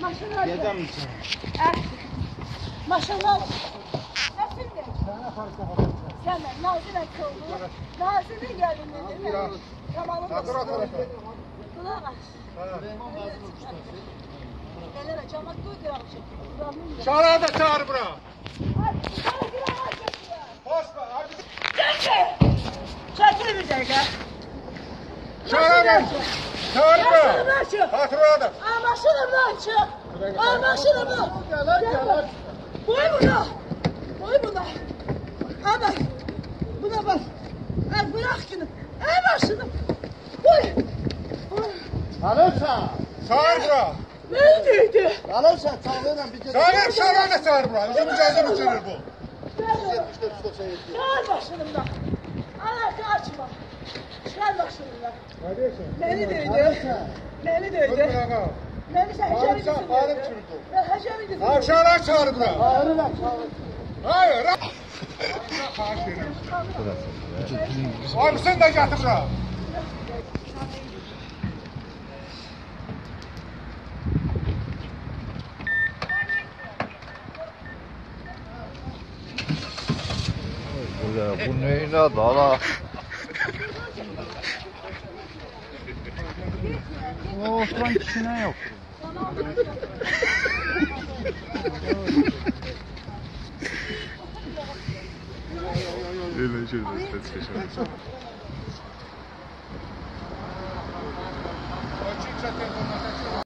Maşallah. Gedem misin? Maşallah. Nasıldı? Sen de Nazire çoğulu. Nazire geldin dedi. Kamalım dur, dur. Kulak aç. Gelene cama koy kırağı Çağır da çağır bura. Çekil. Çekil bir dakika. Çağır da. Maşallah çık. Hatırladım. Aa maşallah çık. Aa maşallah. Koy bunu. Koy bunu. Al bak. Buna bak. Al bırak şunu. Al başını. Koy. Alırsa, Çağır bura. Neredeydi? alırsa çağırırla bir kere. Çağır çağır da çağır bura. Bizim cazı bitirir bu. İşte üstte şey yapıyor. Çıkar başımdan. Anahtarı açma. Çıkar başımdan. Beni dövdü. Alırsa, Beni Dur dövdü. Bura. Beni sen Bağırıp çürüdü. Ben hecemi dövdü. Aşağıdan çağır bura. çağırırla çağırır. Hayır. Abi sen de getir. Ulan bu neyin adı hala? O oturan kişine yok. Öyle şöyle ses